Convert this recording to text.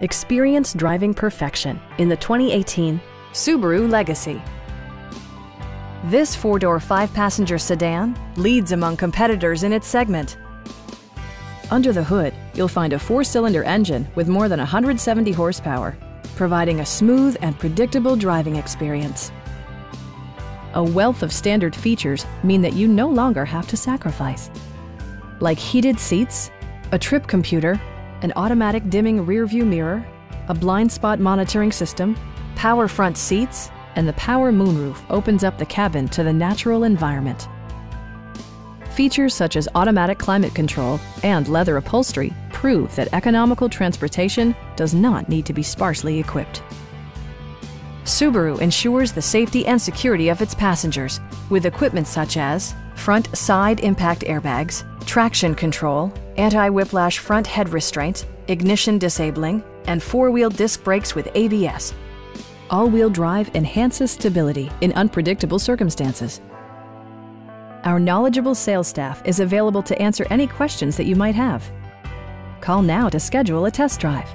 Experience driving perfection in the 2018 Subaru Legacy. This four-door, five-passenger sedan leads among competitors in its segment. Under the hood, you'll find a four-cylinder engine with more than 170 horsepower, providing a smooth and predictable driving experience. A wealth of standard features mean that you no longer have to sacrifice, like heated seats, a trip computer, an automatic dimming rearview mirror, a blind spot monitoring system, power front seats, and the power moonroof opens up the cabin to the natural environment. Features such as automatic climate control and leather upholstery prove that economical transportation does not need to be sparsely equipped. Subaru ensures the safety and security of its passengers with equipment such as front side impact airbags, traction control, anti-whiplash front head restraints, ignition disabling, and four-wheel disc brakes with ABS. All-wheel drive enhances stability in unpredictable circumstances. Our knowledgeable sales staff is available to answer any questions that you might have. Call now to schedule a test drive.